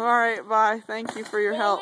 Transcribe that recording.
All right, bye. Thank you for your help.